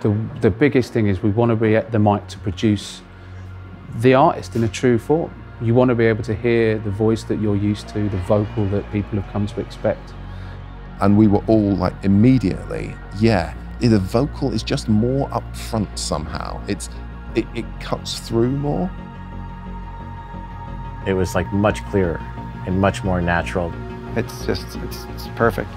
The, the biggest thing is we want to be at the mic to produce the artist in a true form. You want to be able to hear the voice that you're used to, the vocal that people have come to expect. And we were all like immediately, yeah, the vocal is just more upfront somehow. It's it, it cuts through more. It was like much clearer and much more natural. It's just it's, it's perfect.